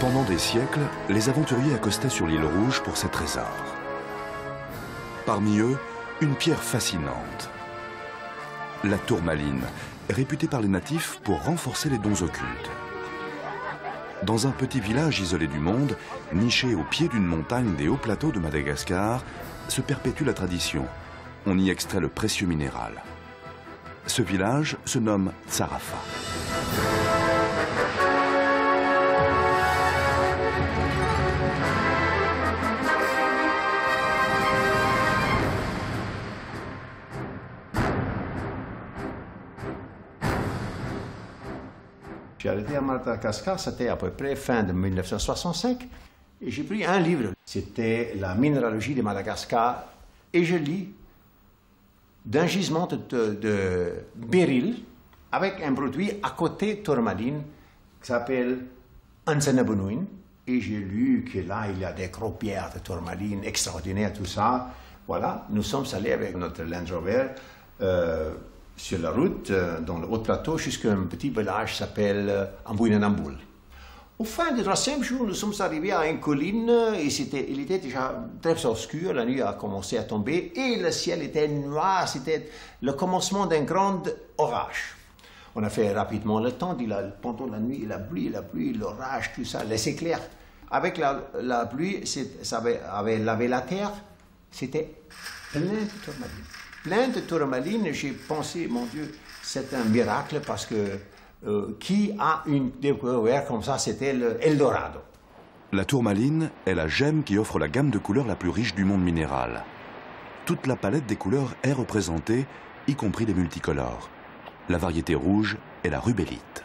Pendant des siècles, les aventuriers accostaient sur l'île Rouge pour ses trésors. Parmi eux, une pierre fascinante. La tourmaline, réputée par les natifs pour renforcer les dons occultes. Dans un petit village isolé du monde, niché au pied d'une montagne des hauts plateaux de Madagascar, se perpétue la tradition. On y extrait le précieux minéral. Ce village se nomme Tsarafa. J'ai arrêté à Madagascar, c'était à peu près fin de 1965, et j'ai pris un livre. C'était La minéralogie de Madagascar, et je lis d'un gisement de, de, béryl avec un produit à côté tourmaline qui s'appelle Anzanabunouin. Et j'ai lu que là, il y a des gros pierres de tourmaline extraordinaires, tout ça. Voilà, nous sommes allés avec notre Land Rover euh, sur la route, euh, dans le haut plateau, jusqu'à un petit village qui s'appelle euh, Ambouinanamboul. Au fin du troisième jour, nous sommes arrivés à une colline et c'était, il était déjà très obscur, la nuit a commencé à tomber et le ciel était noir, c'était le commencement d'un grand orage. On a fait rapidement le temps, pendant la nuit, la pluie, la pluie, l'orage, tout ça, les éclairs. Avec la, pluie, ça avait, lavé la terre, c'était plein de tourmalines. Plein de tourmalines, j'ai pensé, mon Dieu, c'est un miracle parce que euh, qui a une découverte comme ça, c'était le Eldorado. La tourmaline est la gemme qui offre la gamme de couleurs la plus riche du monde minéral. Toute la palette des couleurs est représentée, y compris les multicolores. La variété rouge est la rubellite.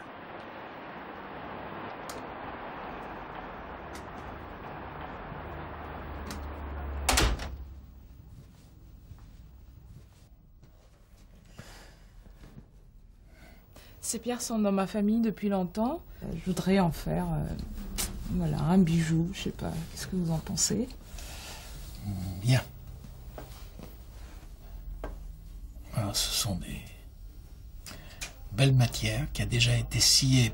Ces pierres sont dans ma famille depuis longtemps. Euh, Je voudrais en faire euh, voilà, un bijou, je sais pas. Qu'est-ce que vous en pensez? Bien. Alors, ce sont des belles matières qui a déjà été sciées et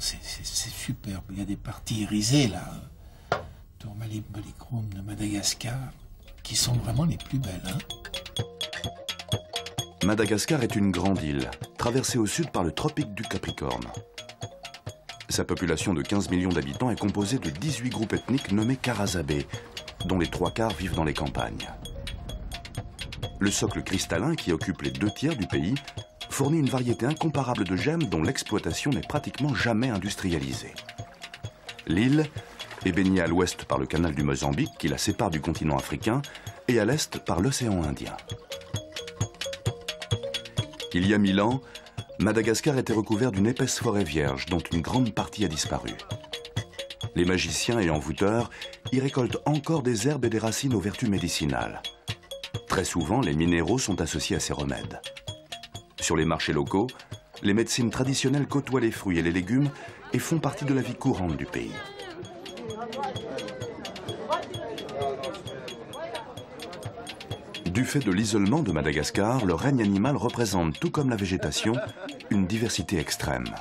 C'est c'est superbe. Il y a des parties irisées là. Tourmaline polychrome de Madagascar, qui sont vraiment les plus belles. hein. Madagascar est une grande île, traversée au sud par le tropique du Capricorne. Sa population de 15 millions d'habitants est composée de 18 groupes ethniques nommés Karazabé, dont les trois quarts vivent dans les campagnes. Le socle cristallin, qui occupe les deux tiers du pays, fournit une variété incomparable de gemmes dont l'exploitation n'est pratiquement jamais industrialisée. L'île est baignée à l'ouest par le canal du Mozambique qui la sépare du continent africain et à l'est par l'océan Indien. Il y a mille ans, Madagascar était recouvert d'une épaisse forêt vierge dont une grande partie a disparu. Les magiciens et envoûteurs y récoltent encore des herbes et des racines aux vertus médicinales. Très souvent, les minéraux sont associés à ces remèdes. Sur les marchés locaux, les médecines traditionnelles côtoient les fruits et les légumes et font partie de la vie courante du pays. Du fait de l'isolement de Madagascar, le règne animal représente, tout comme la végétation, une diversité extrême.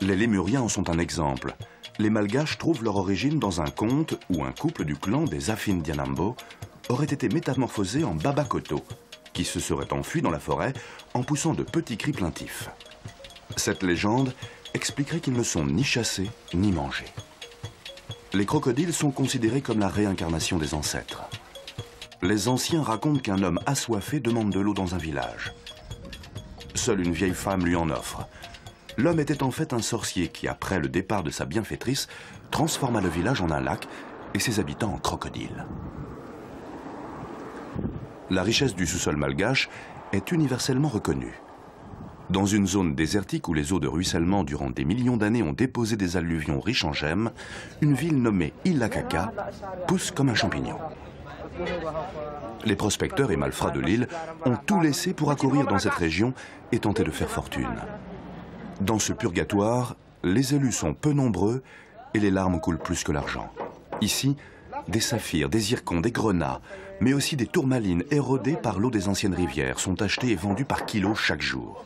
Les lémuriens en sont un exemple. Les malgaches trouvent leur origine dans un conte où un couple du clan des Afin Dianambo aurait été métamorphosé en Babakoto, qui se serait enfui dans la forêt en poussant de petits cris plaintifs. Cette légende expliquerait qu'ils ne sont ni chassés ni mangés. Les crocodiles sont considérés comme la réincarnation des ancêtres. Les anciens racontent qu'un homme assoiffé demande de l'eau dans un village. Seule une vieille femme lui en offre. L'homme était en fait un sorcier qui, après le départ de sa bienfaitrice, transforma le village en un lac et ses habitants en crocodiles. La richesse du sous-sol malgache est universellement reconnue. Dans une zone désertique où les eaux de ruissellement durant des millions d'années ont déposé des alluvions riches en gemmes, une ville nommée Ilakaka pousse comme un champignon. Les prospecteurs et malfrats de l'île ont tout laissé pour accourir dans cette région et tenter de faire fortune. Dans ce purgatoire, les élus sont peu nombreux et les larmes coulent plus que l'argent. Ici, des saphirs, des zircons, des grenats, mais aussi des tourmalines érodées par l'eau des anciennes rivières sont achetés et vendus par kilos chaque jour.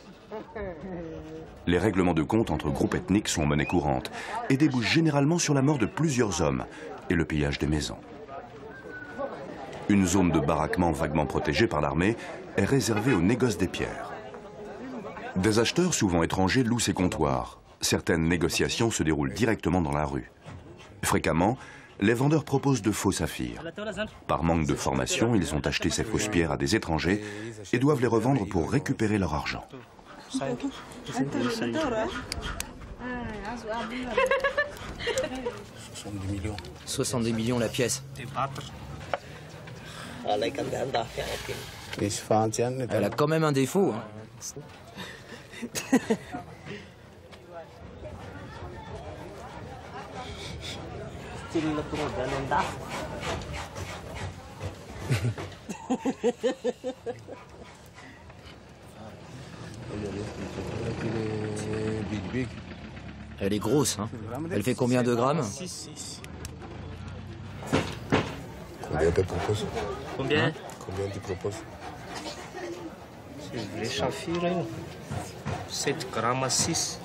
Les règlements de compte entre groupes ethniques sont monnaie courante et débouchent généralement sur la mort de plusieurs hommes et le pillage des maisons. Une zone de baraquement vaguement protégée par l'armée est réservée aux négoces des pierres. Des acheteurs, souvent étrangers, louent ces comptoirs. Certaines négociations se déroulent directement dans la rue. Fréquemment, les vendeurs proposent de faux saphirs. Par manque de formation, ils ont acheté ces fausses pierres à des étrangers et doivent les revendre pour récupérer leur argent. 70 millions. 70 millions la pièce. Elle a quand même un défaut. hein. Elle est grosse. Hein. Elle fait combien de grammes? Combien tu proposes Combien Combien tu proposes Si vous voulez saphir, hein. 7 grammes à 6.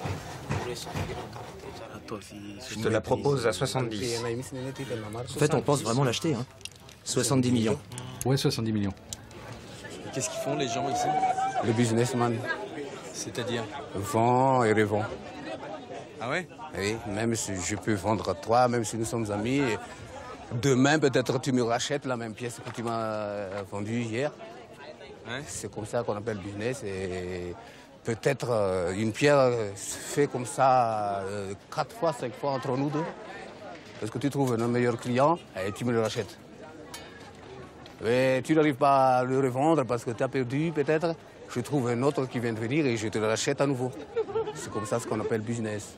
Je te la propose à 70. En fait, on pense vraiment l'acheter. Hein. 70 millions. Ouais, 70 millions. Qu'est-ce qu'ils font les gens ici? Le businessman C'est-à-dire? Vend et revend. Ah ouais? Oui, même si je peux vendre à toi, même si nous sommes amis, demain peut-être tu me rachètes la même pièce que tu m'as vendue hier. C'est comme ça qu'on appelle business. Et peut-être euh, une pierre euh, se fait comme ça euh, quatre fois, cinq fois entre nous deux. Parce que tu trouves un meilleur client et tu me le rachètes. Mais tu n'arrives pas à le revendre parce que tu as perdu peut-être. Je trouve un autre qui vient de venir et je te le rachète à nouveau. C'est comme ça ce qu'on appelle business.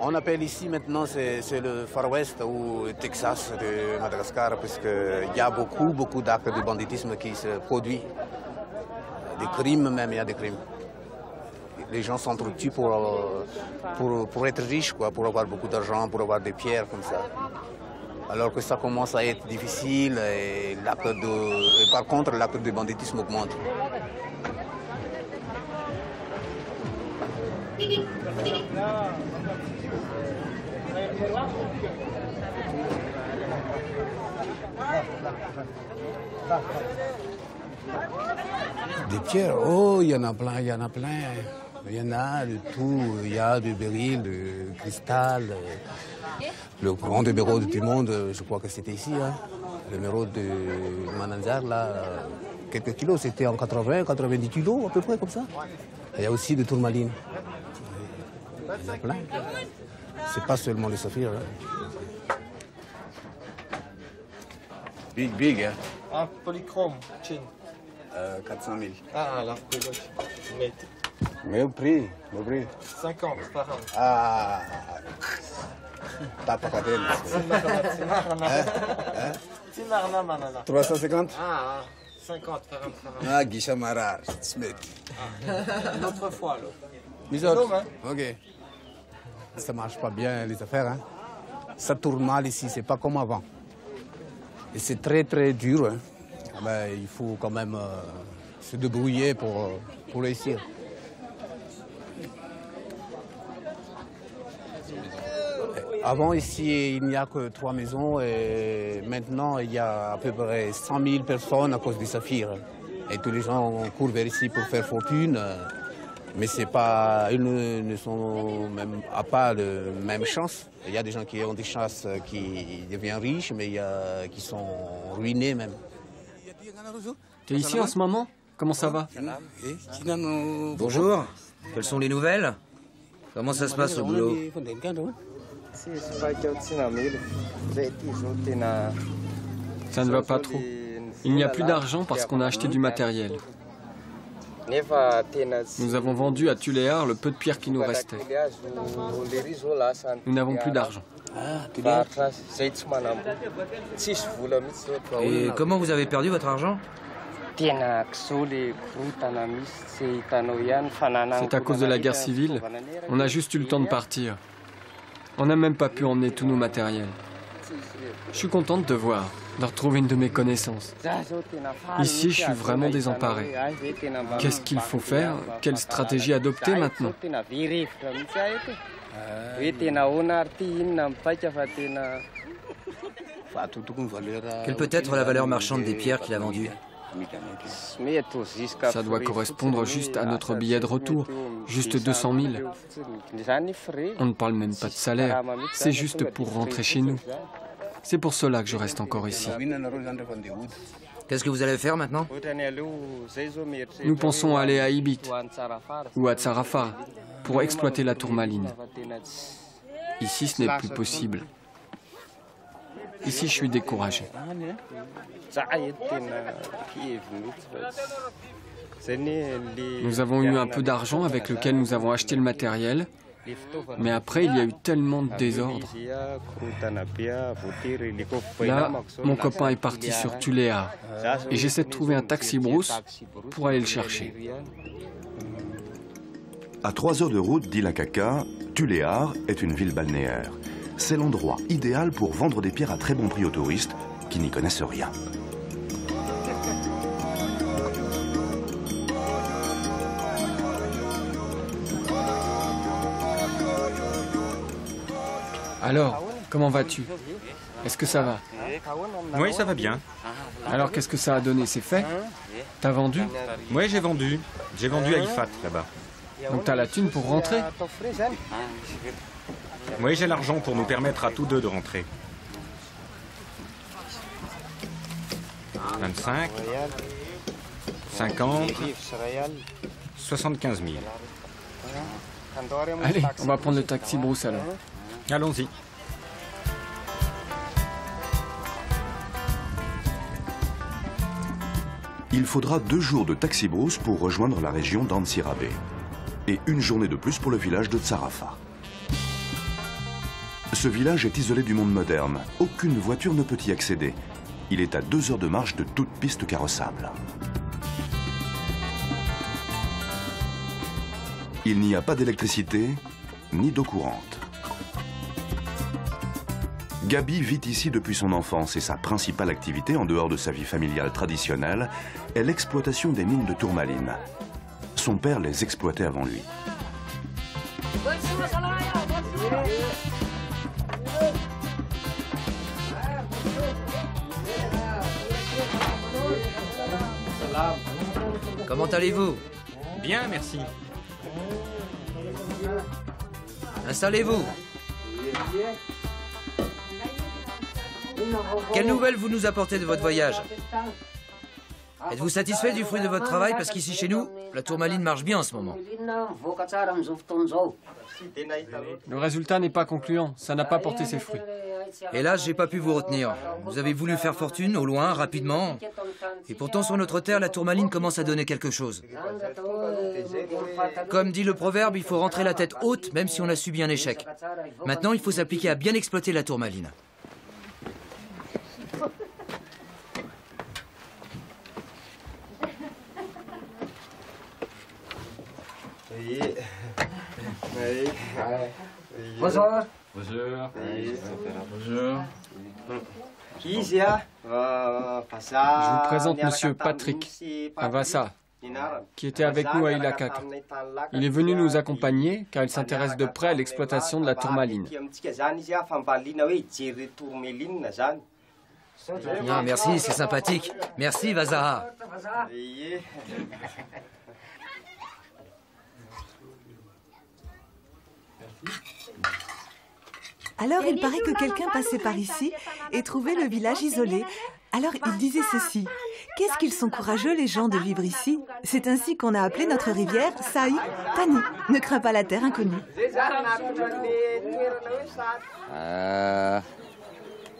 On appelle ici maintenant, c'est le Far West ou Texas de Madagascar, parce qu'il y a beaucoup, beaucoup d'actes de banditisme qui se produisent. Des crimes même, il y a des crimes. Les gens s'entretuent pour, euh, pour, pour être riches, pour avoir beaucoup d'argent, pour avoir des pierres comme ça. Alors que ça commence à être difficile et, de, par contre l'acte de banditisme augmente. Des pierres, oh, il y en a plein, il y en a plein. Il y en a de tout, il y a du béryl, du cristal. Le grand numéro du monde, je crois que c'était ici. Hein. Le numéro de Mananzar, là, quelques kilos, c'était en 80, 90 kilos à peu près, comme ça. Il y a aussi de tourmaline. Il y en a plein. C'est pas seulement les saphirs. hein. Big, big, hein. Ah, polychrome, chin. Euh, 400 000. Ah, la pelote. Mais Mais au prix, au prix. 50 par an. Ah, Tata Kadel. Tinarna manana. 350 Ah, ah, 50 par an par an. Ah, Guicha Marar, Smith. Une autre fois, là. Hein. Ok. Ça marche pas bien, les affaires. Hein. Ça tourne mal ici, c'est pas comme avant. Et c'est très très dur. hein. Ah ben, il faut quand même euh, se débrouiller pour, euh, pour réussir. Avant ici, il n'y a que trois maisons et maintenant il y a à peu près 100 000 personnes à cause du saphir. Et tous les gens courent vers ici pour faire fortune. Mais c'est pas, ils ne, ne sont même à pas de même chance. Il y a des gens qui ont des chances euh, qui deviennent riches, mais il y a qui sont ruinés même. T'es ici en ce moment? Comment ça va? Bonjour. Quelles sont les nouvelles? Comment ça se passe le boulot? Ça ne va pas trop. Il n'y a plus d'argent parce qu'on a acheté du matériel. Nous avons vendu à Tuléar le peu de pierres qui nous restait. Nous n'avons plus d'argent. Et comment vous avez perdu votre argent? C'est à cause de la guerre civile. On a juste eu le temps de partir. On n'a même pas pu emmener tous nos matériels. Je suis contente de voir, de retrouver une de mes connaissances. Ici, je suis vraiment désemparé. Qu'est-ce qu'il faut faire? Quelle stratégie adopter maintenant? Quelle peut être la valeur marchande des pierres qu'il a vendues? Ça doit correspondre juste à notre billet de retour, juste 200 000. On ne parle même pas de salaire, c'est juste pour rentrer chez nous. C'est pour cela que je reste encore ici. Qu'est-ce que vous allez faire maintenant? Nous pensons aller à Ibit ou à Tsarafar pour exploiter la tourmaline. Ici, ce n'est plus possible. Ici, je suis découragé. Nous avons eu un peu d'argent avec lequel nous avons acheté le matériel, mais après, il y a eu tellement de désordre. Là, mon copain est parti sur Tuléa et j'essaie de trouver un taxi brousse pour aller le chercher. À trois heures de route d'Ilakaka, Tuléar est une ville balnéaire. C'est l'endroit idéal pour vendre des pierres à très bon prix aux touristes qui n'y connaissent rien. Alors, comment vas-tu? Est-ce que ça va? Oui, ça va bien. Alors, qu'est-ce que ça a donné C'est fait T'as vendu? Oui, j'ai vendu. J'ai vendu à Ifat, là-bas. Donc t'as la thune pour rentrer? Oui, j'ai l'argent pour nous permettre à tous deux de rentrer. 25, 50, 75 000. Allez, on va prendre le taxi brousse alors. Allons-y. Il faudra deux jours de taxi brousse pour rejoindre la région d'Ansirabe et une journée de plus pour le village de Tsarafa. Ce village est isolé du monde moderne. Aucune voiture ne peut y accéder. Il est à deux heures de marche de toute piste carrossable. Il n'y a pas d'électricité ni d'eau courante. Gabi vit ici depuis son enfance et sa principale activité, en dehors de sa vie familiale traditionnelle, est l'exploitation des mines de tourmaline. Son père les exploitait avant lui. Comment allez-vous? Bien, merci. Installez-vous. Quelles nouvelles vous nous apportez de votre voyage? Êtes-vous satisfait du fruit de votre travail? Parce qu'ici chez nous, la tourmaline marche bien en ce moment. Le résultat n'est pas concluant, ça n'a pas porté ses fruits. Hélas, j'ai pas pu vous retenir. Vous avez voulu faire fortune au loin, rapidement. Et pourtant, sur notre terre, la tourmaline commence à donner quelque chose. Comme dit le proverbe, il faut rentrer la tête haute, même si on a subi un échec. Maintenant, il faut s'appliquer à bien exploiter la tourmaline. Bonjour. Bonjour. Bonjour. Je vous présente Monsieur Patrick Avassa, qui était avec nous à Ilakak. Il est venu nous accompagner car il s'intéresse de près à l'exploitation de la tourmaline. Merci, c'est sympathique. Merci, Vazaha. Alors il paraît que quelqu'un passait par ici et trouvait le village isolé. Alors il disait ceci. Qu'est-ce qu'ils sont courageux les gens de vivre ici C'est ainsi qu'on a appelé notre rivière Saï Tani. Ne crains pas la terre inconnue. Euh,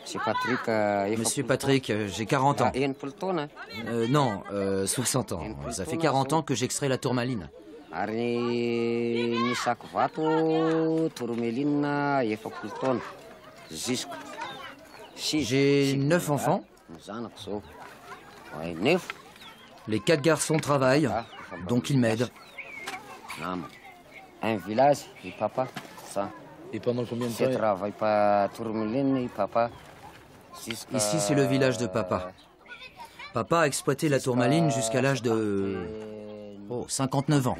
Monsieur Patrick, euh, Monsieur Patrick, euh, j'ai 40 ans. Euh, non, euh, 60 ans. Ça fait 40 ans que j'extrais la tourmaline. Ary ny sakovato toromelinina efapolo taona jusque J'ai neuf enfants. ny zanako zao Ouais, neuf. Les quatre garçons travaillent, donc ils m'aident. nama un village i papa ça. Et pendant combien de temps travaille pas tourmeline i papa. Ici, c'est le village de papa. Papa a exploité la tourmaline jusqu'à l'âge de... Oh, 59 ans.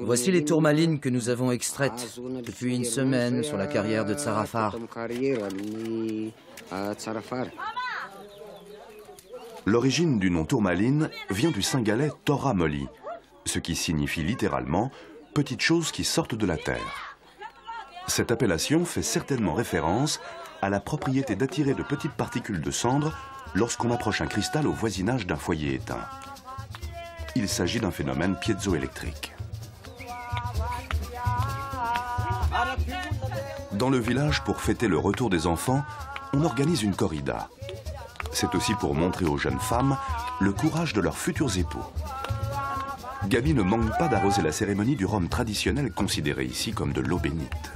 Voici les tourmalines que nous avons extraites depuis une semaine sur la carrière de Tsarafar. L'origine du nom tourmaline vient du singalais Toramoli, ce qui signifie littéralement petites choses qui sortent de la terre. Cette appellation fait certainement référence à la propriété d'attirer de petites particules de cendre lorsqu'on approche un cristal au voisinage d'un foyer éteint. Il s'agit d'un phénomène piézoélectrique. Dans le village, pour fêter le retour des enfants, on organise une corrida. C'est aussi pour montrer aux jeunes femmes le courage de leurs futurs époux. Gabi ne manque pas d'arroser la cérémonie du rhum traditionnel considéré ici comme de l'eau bénite.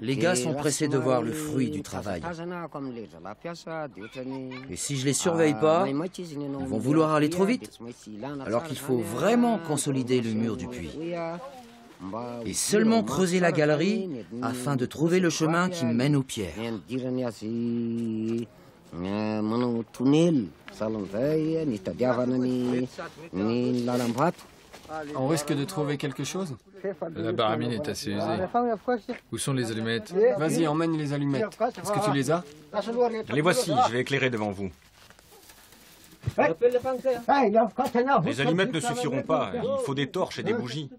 Les gars sont pressés de voir le fruit du travail. Et si je les surveille pas, ils vont vouloir aller trop vite. Alors qu'il faut vraiment consolider le mur du puits. Et seulement creuser la galerie afin de trouver le chemin qui mène aux pierres. On risque de trouver quelque chose La baramine est assez usée. Où sont les allumettes Vas-y, emmène les allumettes. Est-ce que tu les as Les voici, je vais éclairer devant vous. Les allumettes ne suffiront pas, il faut des torches et des bougies.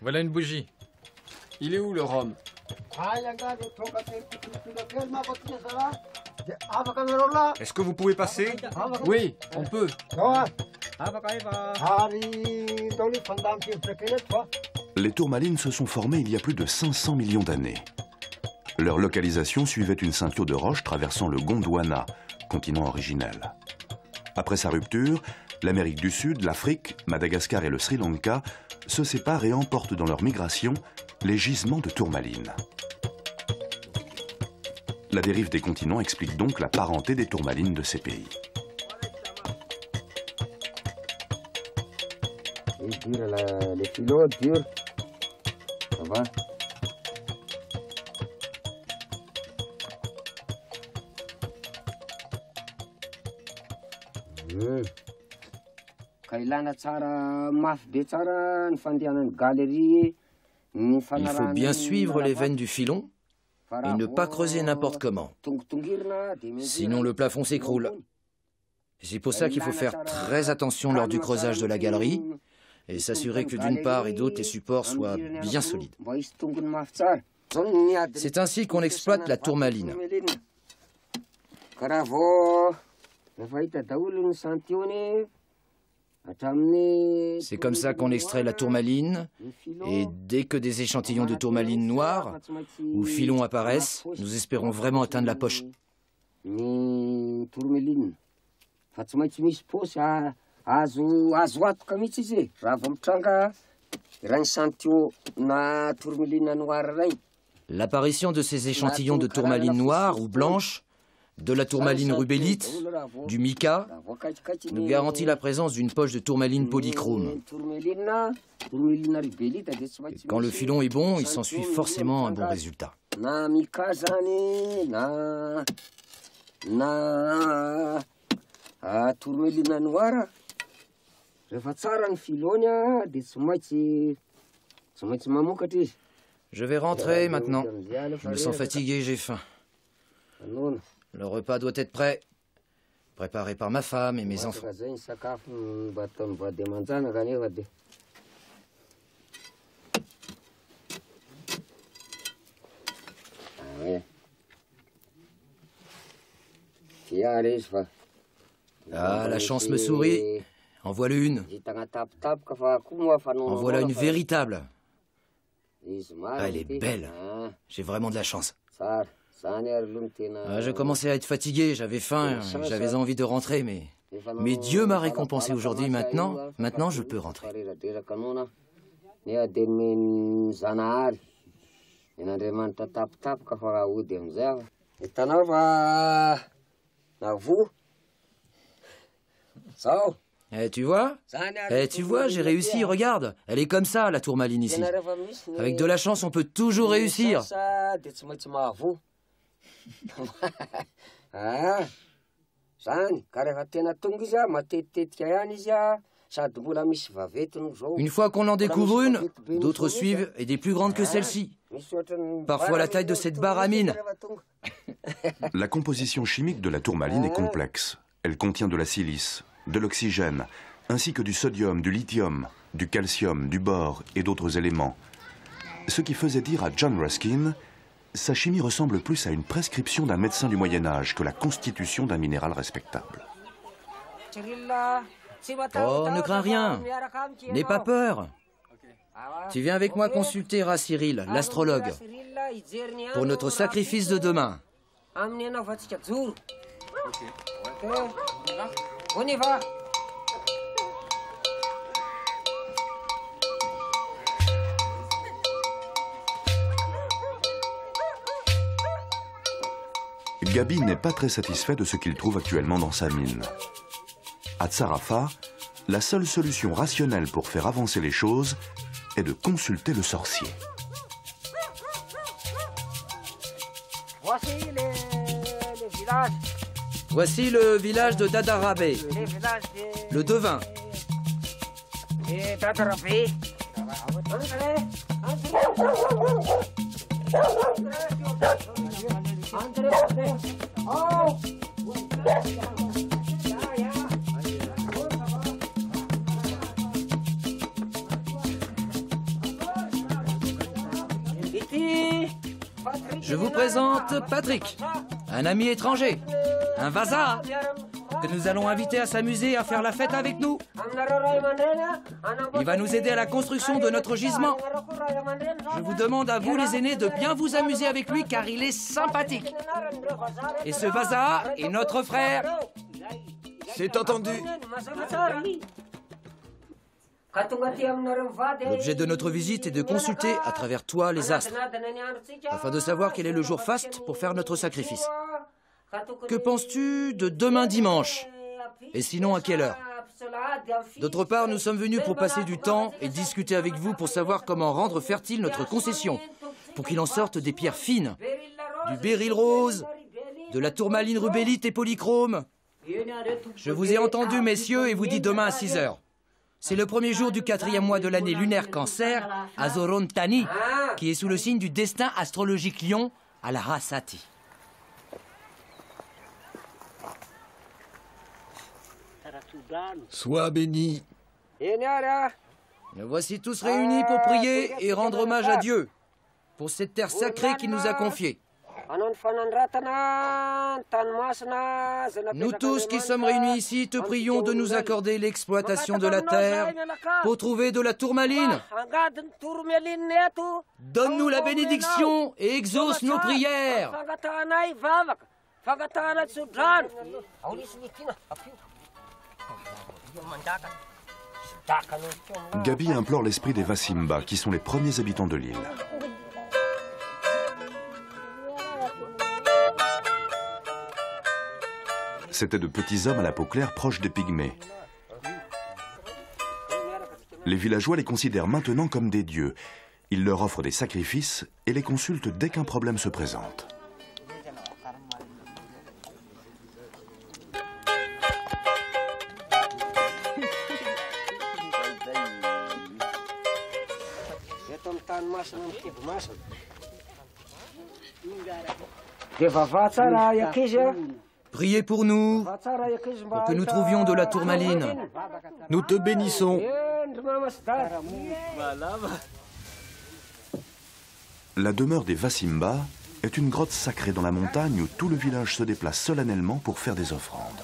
Voilà une bougie. Il est où le rhum? Est-ce que vous pouvez passer? Oui, on peut. Les tourmalines se sont formées il y a plus de 500 millions d'années. Leur localisation suivait une ceinture de roches traversant le Gondwana, continent originel. Après sa rupture, l'Amérique du Sud, l'Afrique, Madagascar et le Sri Lanka se séparent et emportent dans leur migration les gisements de tourmalines. La dérive des continents explique donc la parenté des tourmalines de ces pays. Il faut bien suivre les veines du filon et ne pas creuser n'importe comment. Sinon le plafond s'écroule. C'est pour ça qu'il faut faire très attention lors du creusage de la galerie et s'assurer que d'une part et d'autre les supports soient bien solides. C'est ainsi qu'on exploite la tourmaline. C'est comme ça qu'on extrait la tourmaline, et dès que des échantillons de tourmaline noire ou filons apparaissent, nous espérons vraiment atteindre la poche. L'apparition de ces échantillons de tourmaline noire ou blanche de la tourmaline rubellite, du mica, nous garantit la présence d'une poche de tourmaline polychrome. Quand le filon est bon, il s'ensuit forcément un bon résultat. Je vais rentrer maintenant. Je me sens fatigué, j'ai faim. Le repas doit être prêt. Préparé par ma femme et mes enfants. Ah, la chance me sourit. En voilà une. En voilà une véritable. Ah, elle est belle. J'ai vraiment de la chance. Ah, je commençais à être fatigué, j'avais faim, j'avais envie de rentrer, mais... Mais Dieu m'a récompensé aujourd'hui, maintenant, maintenant je peux rentrer. Eh, tu vois? Eh, tu vois, j'ai réussi, regarde. Elle est comme ça, la tourmaline ici. Avec de la chance, on peut toujours réussir. Une fois qu'on en découvre une, d'autres suivent et des plus grandes que celle-ci. Parfois la taille de cette baramine. La composition chimique de la tourmaline est complexe. Elle contient de la silice, de l'oxygène, ainsi que du sodium, du lithium, du calcium, du bore et d'autres éléments. Ce qui faisait dire à John Ruskin, sa chimie ressemble plus à une prescription d'un médecin du Moyen Âge que la constitution d'un minéral respectable. Oh, ne crains rien. N'aie pas peur. Tu viens avec moi consulter à Cyril, l'astrologue, pour notre sacrifice de demain. On y va. Gabi n'est pas très satisfait de ce qu'il trouve actuellement dans sa mine. À Tsarafa, la seule solution rationnelle pour faire avancer les choses est de consulter le sorcier. Voici le village. Voici le village de Dadarabé, le devin. Je vous présente Patrick, un ami étranger, un Vaza, que nous allons inviter à s'amuser à faire la fête avec nous. Il va nous aider à la construction de notre gisement. Je vous demande à vous, les aînés, de bien vous amuser avec lui car il est sympathique. Et ce Vaza est notre frère. C'est entendu. L'objet de notre visite est de consulter à travers toi les astres, afin de savoir quel est le jour faste pour faire notre sacrifice. Que penses-tu de demain dimanche? Et sinon, à quelle heure? D'autre part, nous sommes venus pour passer du temps et discuter avec vous pour savoir comment rendre fertile notre concession, pour qu'il en sorte des pierres fines, du béryl rose, de la tourmaline rubellite et polychrome. Je vous ai entendu, messieurs, et vous dis demain à 6 heures. C'est le premier jour du quatrième mois de l'année lunaire cancer, à Zorontani, qui est sous le signe du destin astrologique lion à la Rasati. Sois béni. Nous voici tous réunis pour prier et rendre hommage à Dieu pour cette terre sacrée qu'il nous a confiée. Nous tous qui sommes réunis ici te prions de nous accorder l'exploitation de la terre pour trouver de la tourmaline. Donne-nous la bénédiction et exauce nos prières. Gabi implore l'esprit des Vasimba, qui sont les premiers habitants de l'île. C'étaient de petits hommes à la peau claire proches des pygmées. Les villageois les considèrent maintenant comme des dieux. Ils leur offrent des sacrifices et les consultent dès qu'un problème se présente. Priez pour nous, pour que nous trouvions de la tourmaline. Nous te bénissons. La demeure des Vasimba est une grotte sacrée dans la montagne où tout le village se déplace solennellement pour faire des offrandes.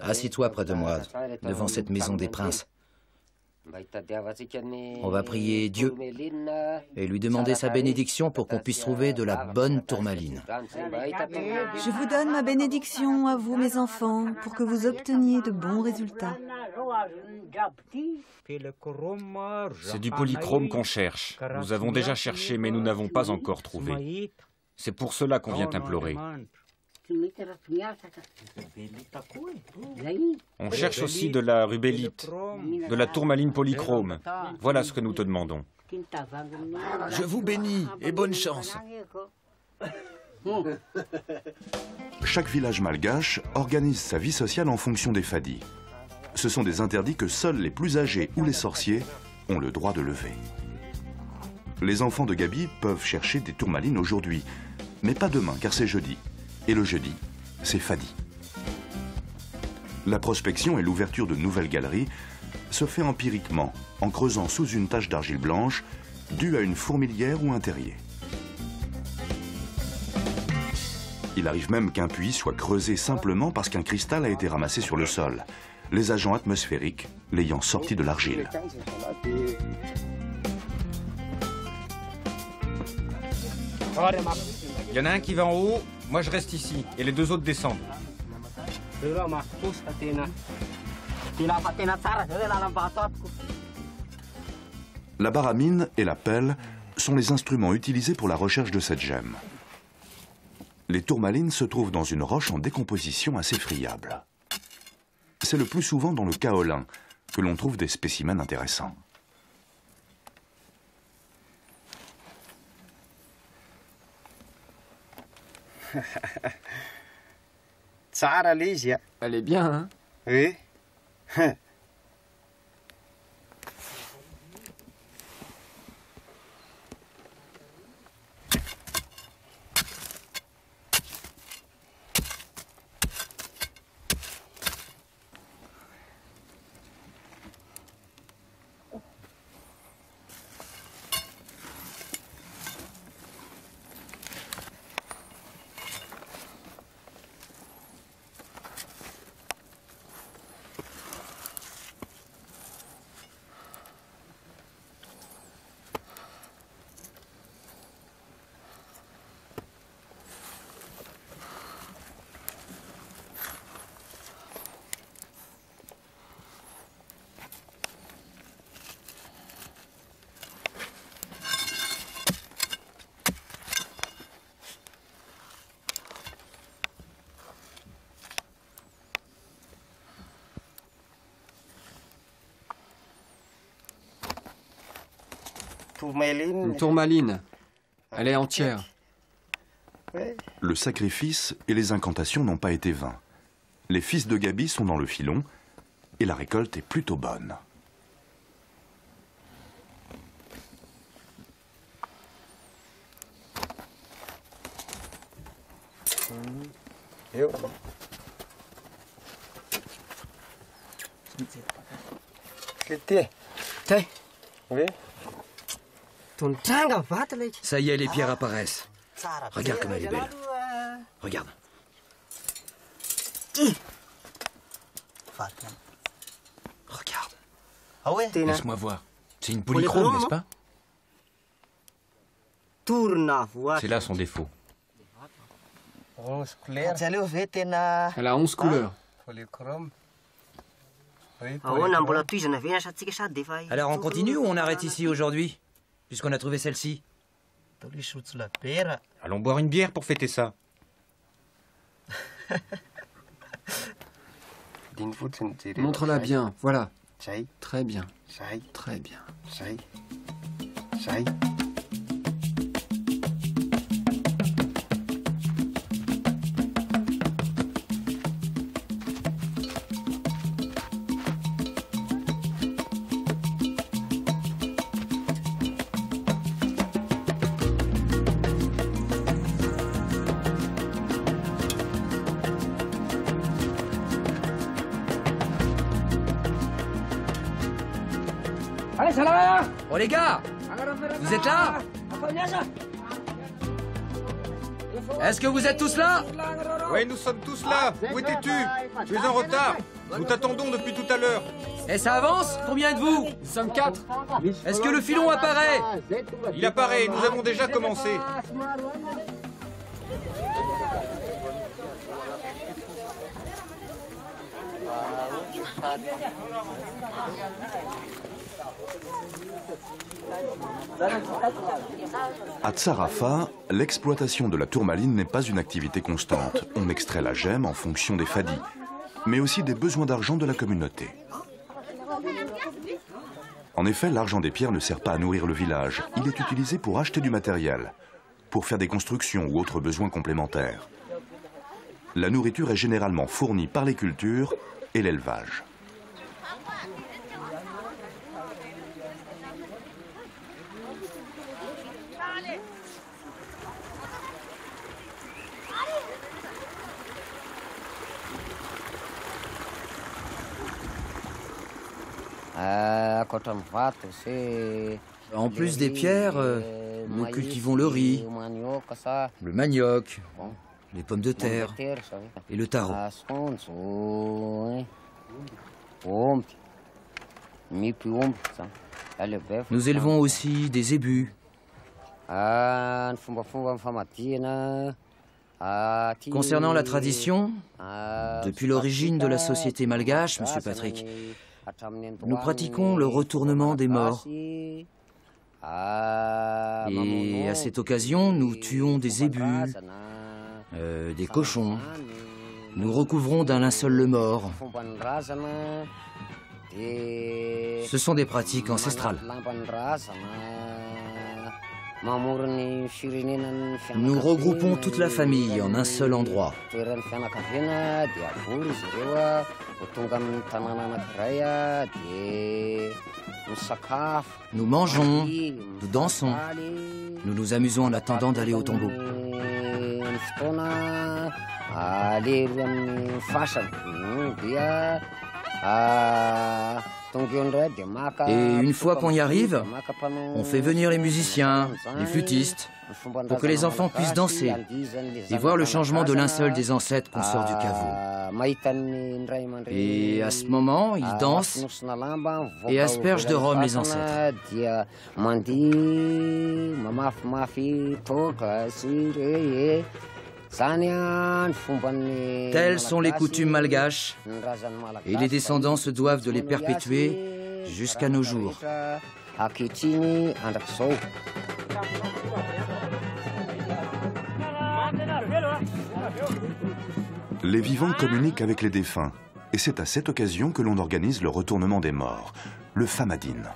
Assis-toi près de moi, devant cette maison des princes. On va prier Dieu et lui demander sa bénédiction pour qu'on puisse trouver de la bonne tourmaline. Je vous donne ma bénédiction à vous, mes enfants, pour que vous obteniez de bons résultats. C'est du polychrome qu'on cherche. Nous avons déjà cherché, mais nous n'avons pas encore trouvé. C'est pour cela qu'on vient implorer. On cherche aussi de la rubélite, de la tourmaline polychrome. Voilà ce que nous te demandons. Je vous bénis et bonne chance. Chaque village malgache organise sa vie sociale en fonction des fadis. Ce sont des interdits que seuls les plus âgés ou les sorciers ont le droit de lever. Les enfants de Gabi peuvent chercher des tourmalines aujourd'hui, mais pas demain car c'est jeudi. Et le jeudi, c'est Fadi. La prospection et l'ouverture de nouvelles galeries se fait empiriquement, en creusant sous une tache d'argile blanche due à une fourmilière ou un terrier. Il arrive même qu'un puits soit creusé simplement parce qu'un cristal a été ramassé sur le sol, les agents atmosphériques l'ayant sorti de l'argile. Il y en a un qui va en haut, moi je reste ici, et les deux autres descendent. La baramine et la pelle sont les instruments utilisés pour la recherche de cette gemme. Les tourmalines se trouvent dans une roche en décomposition assez friable. C'est le plus souvent dans le kaolin que l'on trouve des spécimens intéressants. Elle est bien, hein? Oui. Une tourmaline. Elle est entière. Le sacrifice et les incantations n'ont pas été vains. Les fils de Gabi sont dans le filon et la récolte est plutôt bonne. Ça y est, les pierres apparaissent. Regarde comme elle est belle. Regarde. Regarde. Laisse-moi voir. C'est une polychrome, n'est-ce pas? C'est là son défaut. Elle a 11 couleurs. Alors on continue ou on arrête ici aujourd'hui? Puisqu'on a trouvé celle-ci. Allons boire une bière pour fêter ça. Montre-la bien, voilà. Très bien. Très bien. Oh les gars Vous êtes là Est-ce que vous êtes tous là Oui, nous sommes tous là. Où étais-tu Tu es en retard. Nous t'attendons depuis tout à l'heure. Et ça avance Combien de vous Nous sommes quatre. Est-ce que le filon apparaît Il apparaît, nous avons déjà commencé. À Tsarafa, l'exploitation de la tourmaline n'est pas une activité constante. On extrait la gemme en fonction des fadis, mais aussi des besoins d'argent de la communauté. En effet, l'argent des pierres ne sert pas à nourrir le village. Il est utilisé pour acheter du matériel, pour faire des constructions ou autres besoins complémentaires. La nourriture est généralement fournie par les cultures et l'élevage. En plus des pierres, euh, nous cultivons le riz, le manioc, les pommes de terre et le taro. Nous élevons aussi des ébus. Concernant la tradition, depuis l'origine de la société malgache, Monsieur Patrick, nous pratiquons le retournement des morts. Et à cette occasion, nous tuons des ébus, euh, des cochons. Nous recouvrons d'un linceul le mort. Ce sont des pratiques ancestrales. Nous regroupons toute la famille en un seul endroit. Nous mangeons, nous dansons, nous nous amusons en attendant d'aller au tombeau. Et une fois qu'on y arrive, on fait venir les musiciens, les flûtistes, pour que les enfants puissent danser et voir le changement de linceul des ancêtres qu'on sort du caveau. Et à ce moment, ils dansent et aspergent de rhum les ancêtres. Telles sont les coutumes malgaches et les descendants se doivent de les perpétuer jusqu'à nos jours. Les vivants communiquent avec les défunts, et c'est à cette occasion que l'on organise le retournement des morts, le famadine.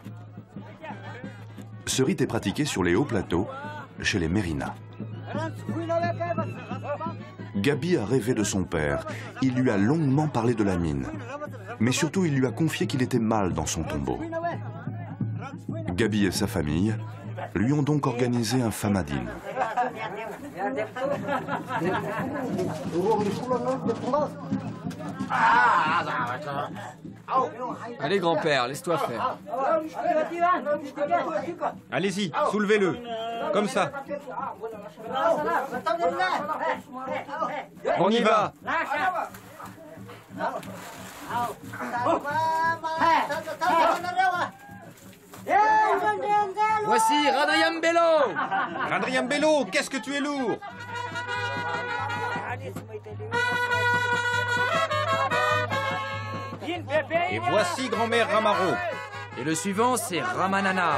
Ce rite est pratiqué sur les hauts plateaux, chez les Mérinas. Gabi a rêvé de son père. Il lui a longuement parlé de la mine. Mais surtout, il lui a confié qu'il était mal dans son tombeau. Gabi et sa famille lui ont donc organisé un famadine. Allez, grand-père, laisse-toi faire. Allez-y, soulevez-le. Comme ça. On y va. Voici Radriambello Radriambello, qu'est-ce que tu es lourd? Et voici grand-mère Ramaro. Et le suivant, c'est Ramanana.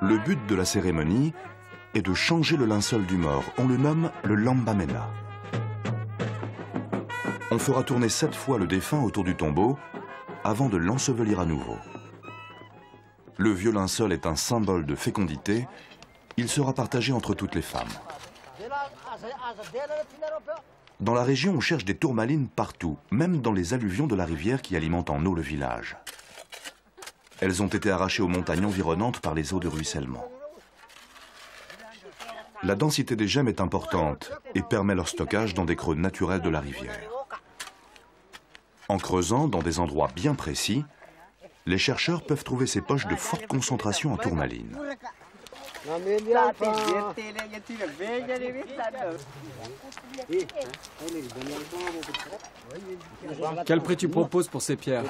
Le but de la cérémonie est de changer le linceul du mort. On le nomme le lambamena. On fera tourner sept fois le défunt autour du tombeau avant de l'ensevelir à nouveau. Le vieux linceul est un symbole de fécondité. Il sera partagé entre toutes les femmes. Dans la région, on cherche des tourmalines partout, même dans les alluvions de la rivière qui alimente en eau le village. Elles ont été arrachées aux montagnes environnantes par les eaux de ruissellement. La densité des gemmes est importante et permet leur stockage dans des creux naturels de la rivière. En creusant dans des endroits bien précis, les chercheurs peuvent trouver ces poches de forte concentration en tourmaline. Quel prix tu proposes pour ces pierres?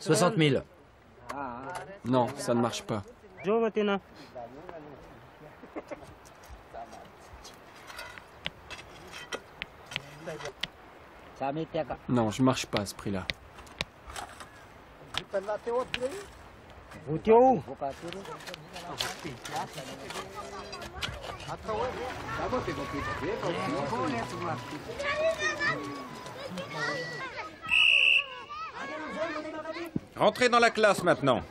60 000. Non, ça ne marche pas. Non, je marche pas à ce prix-là. Rentrez dans la classe maintenant.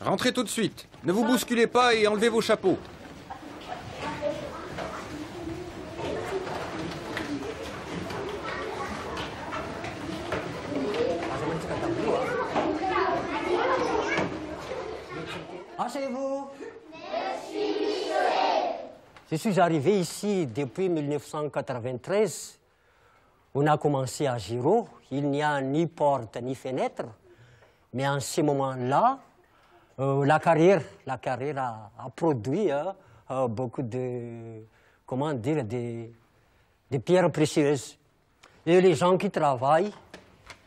Rentrez tout de suite. Ne vous bousculez pas et enlevez vos chapeaux. Je suis arrivé ici depuis 1993. On a commencé à Giro. Il n'y a ni porte ni fenêtre. Mais en ce moment-là, euh, la carrière, la carrière a, produit hein, euh, beaucoup de, comment dire, des pierres précieuses. Et les gens qui travaillent,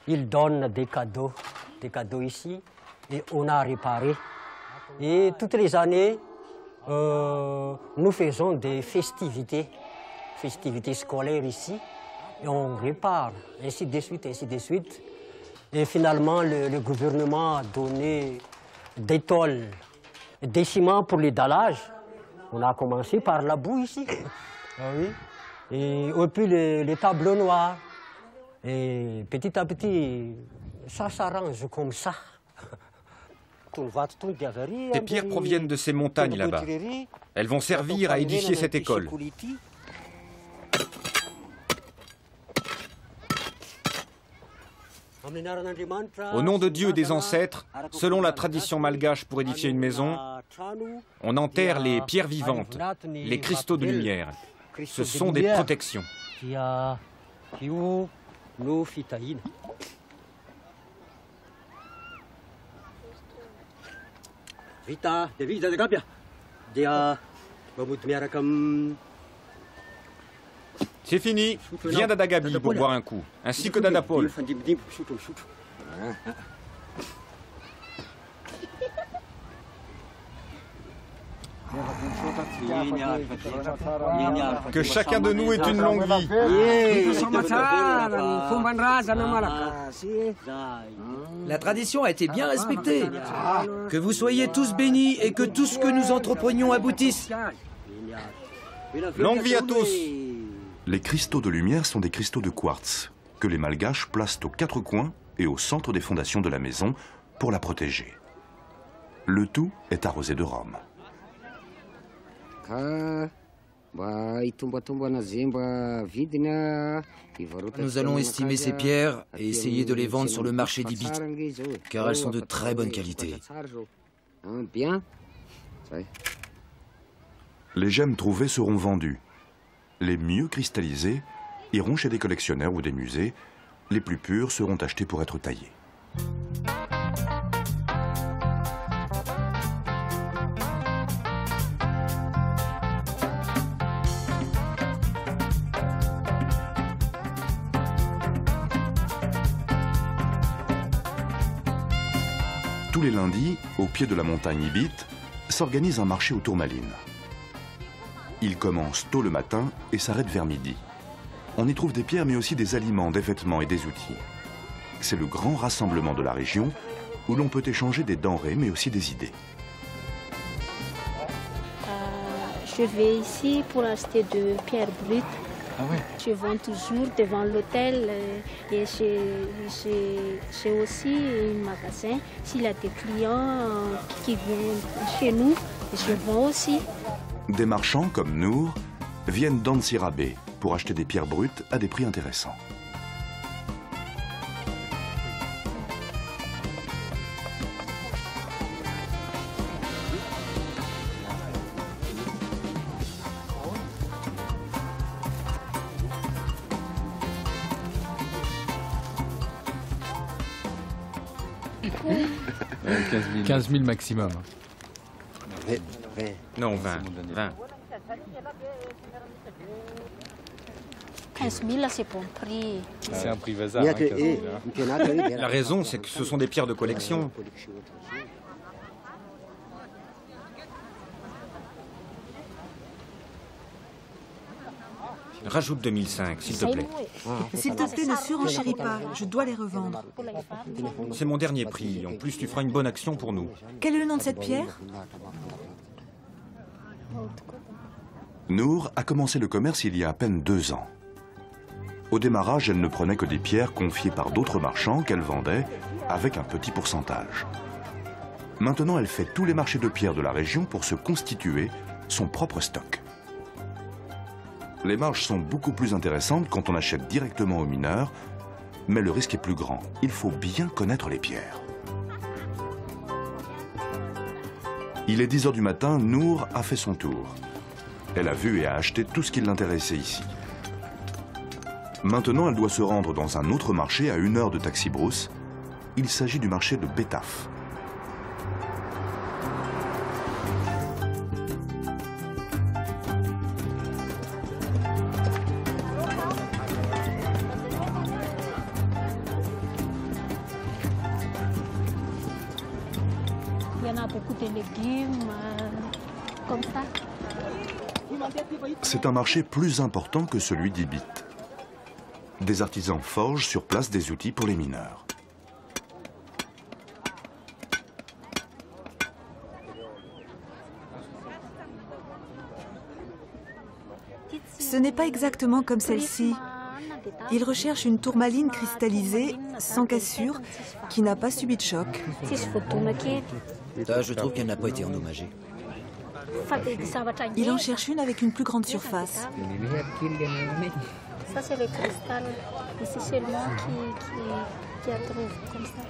ils donnent des cadeaux, des cadeaux ici, et on a réparé. Et toutes les années, euh, nous faisons des festivités, festivités scolaires ici, et on répare, ainsi de suite, ainsi de suite. Et finalement, le, gouvernement a donné des tôles, des ciments pour les dallages. On a commencé par la boue ici. ah. Et, puis les tableaux noirs. Et petit à petit, ça s'arrange comme ça. Des pierres proviennent de ces montagnes là-bas. Elles vont servir à édifier cette école. Au nom de Dieu et des ancêtres, selon la tradition malgache pour édifier une maison, on enterre les pierres vivantes, les cristaux de lumière. Ce sont des protections. Vita, de de. Dia. C'est fini. Viens d'Adagabi pour boire un coup, ainsi que d'Adapol. Que chacun de nous ait une longue vie. La tradition a été bien respectée. Que vous soyez tous bénis et que tout ce que nous entreprenions aboutisse. Longue vie à tous. Les cristaux de lumière sont des cristaux de quartz que les malgaches placent aux quatre coins et au centre des fondations de la maison pour la protéger. Le tout est arrosé de rhum. Nous allons estimer ces pierres et essayer de les vendre sur le marché d'Ibit, car elles sont de très bonne qualité. Les gemmes trouvées seront vendues. Les mieux cristallisées iront chez des collectionneurs ou des musées. Les plus pures seront achetées pour être taillées. Tous les lundis, au pied de la montagne Ibit, s'organise un marché aux tourmalines. Il commence tôt le matin et s'arrête vers midi. On y trouve des pierres mais aussi des aliments, des vêtements et des outils. C'est le grand rassemblement de la région où l'on peut échanger des denrées mais aussi des idées. Je vais ici pour acheter de pierres brutes. Je vends toujours devant l'hôtel euh, et j'ai aussi un magasin. S'il y a des clients euh, qui viennent chez nous, je vends aussi. Des marchands comme Nour viennent d'Ansirabé pour acheter des pierres brutes à des prix intéressants. 15 000 maximum. Non, 20. 20. 15 000, là, c'est bon prix. C'est un prix vasard. hein, La raison, c'est que ce sont des pierres de collection. Rajoute 2005, s'il te plaît. S'il te plaît, ne surenchéris pas. Je dois les revendre. C'est mon dernier prix. En plus, tu feras une bonne action pour nous. Quel est le nom de cette pierre? Nour a commencé le commerce il y a à peine deux ans. Au démarrage, elle ne prenait que des pierres confiées par d'autres marchands qu'elle vendait avec un petit pourcentage. Maintenant, elle fait tous les marchés de pierres de la région pour se constituer son propre stock. Les marges sont beaucoup plus intéressantes quand on achète directement aux mineurs, mais le risque est plus grand. Il faut bien connaître les pierres. Il est 10 heures du matin, Nour a fait son tour. Elle a vu et a acheté tout ce qui l'intéressait ici. Maintenant, elle doit se rendre dans un autre marché à une heure de taxi brousse. Il s'agit du marché de Bétaf. C'est un marché plus important que celui d'Ibit. Des artisans forgent sur place des outils pour les mineurs. Ce n'est pas exactement comme celle-ci. Il recherche une tourmaline cristallisée, sans cassure, qui n'a pas subi de choc. Je trouve qu'elle n'a pas été endommagée. Il en cherche une avec une plus grande surface. Ça, c'est le cristal. Et c'est seulement qui, qui, qui a trouvé comme ça.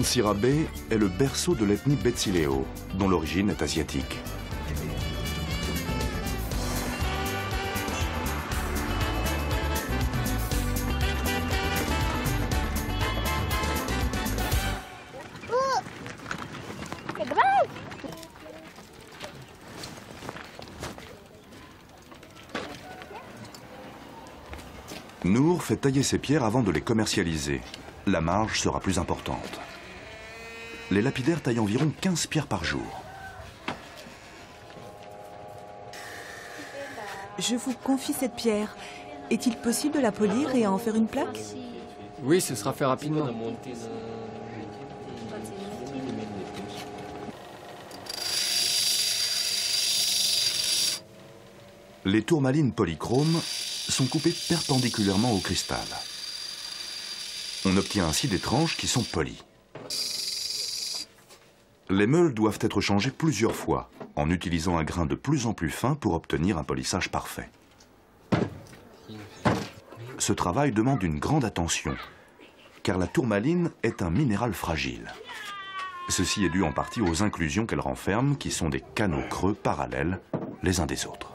Ansira Bay est le berceau de l'ethnie Betsileo, dont l'origine est asiatique. Nour fait tailler ses pierres avant de les commercialiser. La marge sera plus importante. Les lapidaires taillent environ 15 pierres par jour. Je vous confie cette pierre. Est-il possible de la polir et en faire une plaque Oui, ce sera fait rapidement. Les tourmalines polychromes sont coupées perpendiculairement au cristal. On obtient ainsi des tranches qui sont polies. Les meules doivent être changées plusieurs fois, en utilisant un grain de plus en plus fin pour obtenir un polissage parfait. Ce travail demande une grande attention, car la tourmaline est un minéral fragile. Ceci est dû en partie aux inclusions qu'elle renferme, qui sont des canaux creux parallèles les uns des autres.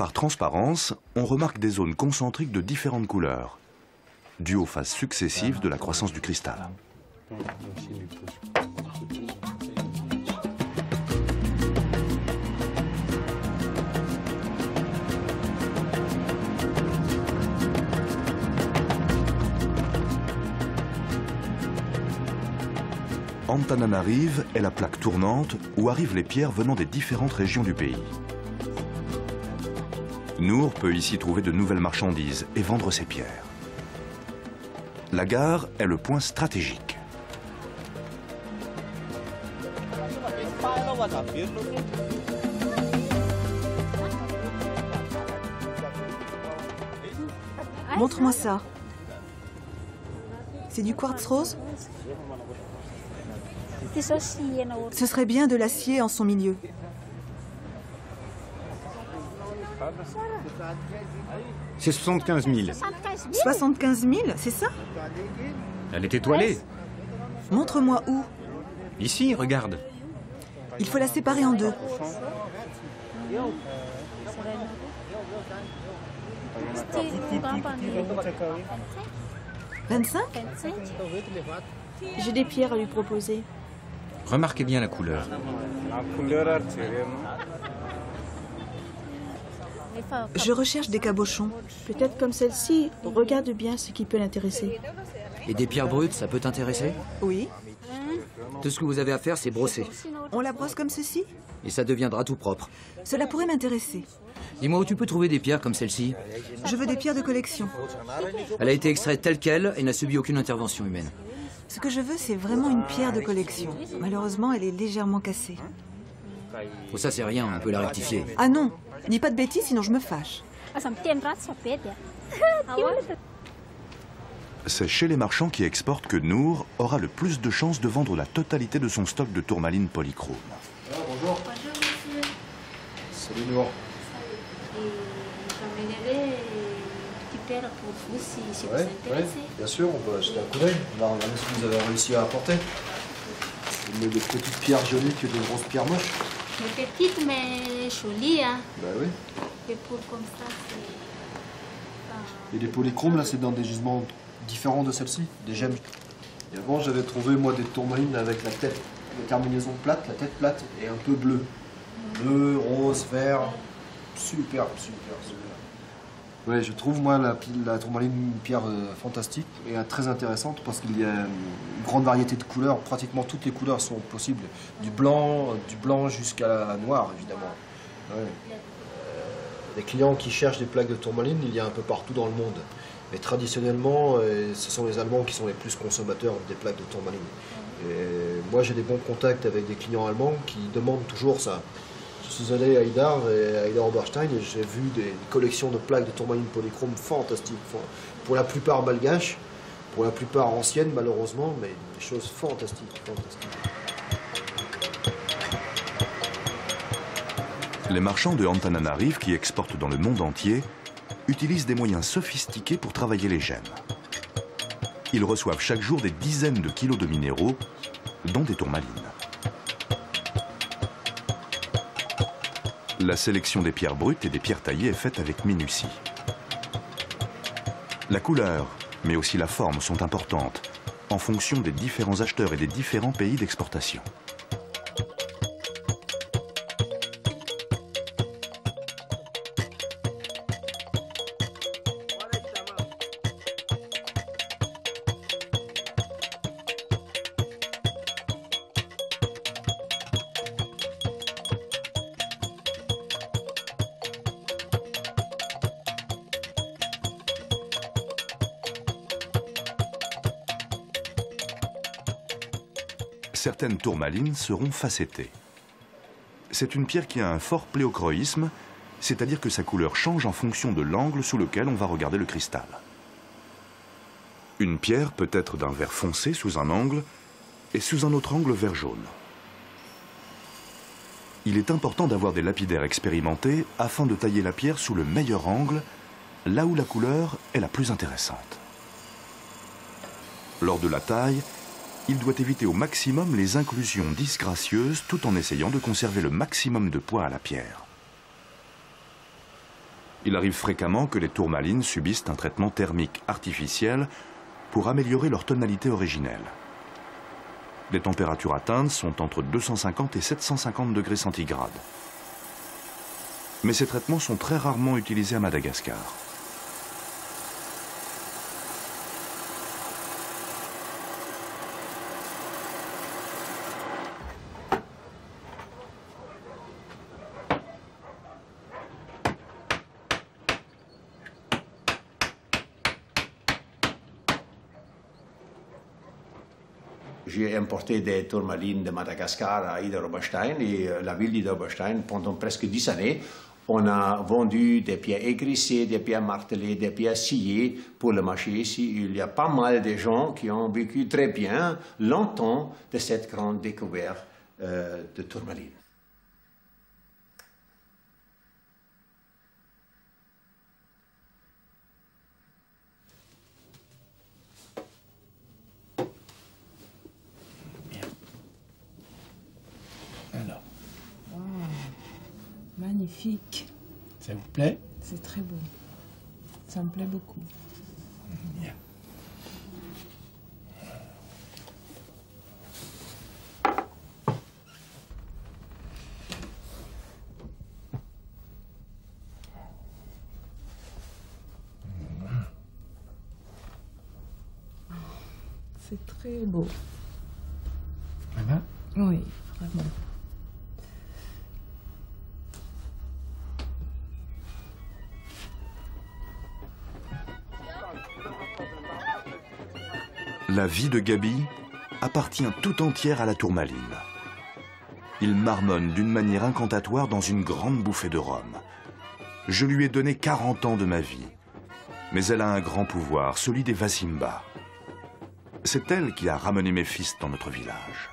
Par transparence, on remarque des zones concentriques de différentes couleurs, dues aux phases successives de la croissance du cristal. Antananarive est la plaque tournante où arrivent les pierres venant des différentes régions du pays. Nour peut ici trouver de nouvelles marchandises et vendre ses pierres. La gare est le point stratégique. Montre-moi ça. C'est du quartz rose? Ce serait bien de l'acier en son milieu. C'est 75 000. 75 000, c'est ça Elle est étoilée. Montre-moi où. Ici, regarde. Il faut la séparer en deux. 25 J'ai des pierres à lui proposer. Remarquez bien la couleur. Je recherche des cabochons. Peut-être comme celle-ci. Regarde bien ce qui peut l'intéresser. Et des pierres brutes, ça peut t'intéresser Oui. Tout ce que vous avez à faire, c'est brosser. On la brosse comme ceci Et ça deviendra tout propre. Cela pourrait m'intéresser. Dis-moi où tu peux trouver des pierres comme celle-ci. Je veux des pierres de collection. Elle a été extraite telle qu'elle et n'a subi aucune intervention humaine. Ce que je veux, c'est vraiment une pierre de collection. Malheureusement, elle est légèrement cassée. Oh, ça, c'est rien, on peut la rectifier. Ah non Dis pas de bêtises, sinon je me fâche. C'est chez les marchands qui exportent que Nour aura le plus de chances de vendre la totalité de son stock de tourmaline polychrome. Ah, bonjour. Bonjour, monsieur. Salut Nour. J'emmènerai une petite paire pour vous si, si Ouais, vous ouais, bien sûr, on peut jeter un coup d'œil. On va regarder ce que vous avez réussi à apporter. Mieux des petites pierres jolies que des grosses pierres moches. Petite mais jolie, hein. Bah oui. Et pour comme ça, c'est... Et les polychromes, là, c'est dans des gisements différents de celle-ci, des gemmes. Et avant, j'avais trouvé, moi, des tourmalines avec la tête, la terminaison plate, la tête plate et un peu bleu. Bleu, rose, vert. Super, super, super. Ouais, je trouve, moi, la, tourmaline une pierre euh, fantastique et euh, très intéressante parce qu'il y a une grande variété de couleurs. Pratiquement toutes les couleurs sont possibles. Du blanc, euh, du blanc jusqu'à la noire, évidemment. Les clients qui cherchent des plaques de tourmaline, il y a un peu partout dans le monde. Mais traditionnellement, ce sont les Allemands qui sont les plus consommateurs des plaques de tourmaline. Moi, j'ai des bons contacts avec des clients allemands qui demandent toujours ça. Je suis allé à Idar et à Idar Oberstein et j'ai vu des collections de plaques de tourmaline polychrome fantastiques. Pour la plupart malgaches, pour la plupart anciennes malheureusement, mais des choses fantastiques. fantastiques. Les marchands de Antananarive qui exportent dans le monde entier utilisent des moyens sophistiqués pour travailler les gemmes. Ils reçoivent chaque jour des dizaines de kilos de minéraux, dont des tourmalines. La sélection des pierres brutes et des pierres taillées est faite avec minutie. La couleur, mais aussi la forme sont importantes en fonction des différents acheteurs et des différents pays d'exportation. Tourmalines seront facettées. C'est une pierre qui a un fort pléochroïsme, c'est-à-dire que sa couleur change en fonction de l'angle sous lequel on va regarder le cristal. Une pierre peut être d'un vert foncé sous un angle et sous un autre angle vert jaune. Il est important d'avoir des lapidaires expérimentés afin de tailler la pierre sous le meilleur angle, là où la couleur est la plus intéressante. Lors de la taille, il doit éviter au maximum les inclusions disgracieuses tout en essayant de conserver le maximum de poids à la pierre. Il arrive fréquemment que les tourmalines subissent un traitement thermique artificiel pour améliorer leur tonalité originelle. Les températures atteintes sont entre 250 et 750 degrés centigrades. Mais ces traitements sont très rarement utilisés à Madagascar. Importé des tourmalines de Madagascar à Idar-Oberstein et euh, la ville d'Idar-Oberstein, pendant presque dix années, on a vendu des pierres aigrissées, des pierres martelées, des pierres sciées pour le marché ici. Il y a pas mal de gens qui ont vécu très bien longtemps de cette grande découverte euh, de tourmaline. Magnifique. Ça vous plaît? C'est très beau. Ça me plaît beaucoup. Bien. C'est très beau. La vie de Gabi appartient tout entière à la tourmaline. Il marmonne d'une manière incantatoire dans une grande bouffée de rhum. Je lui ai donné 40 ans de ma vie. Mais elle a un grand pouvoir, celui des Vasimba. C'est elle qui a ramené mes fils dans notre village.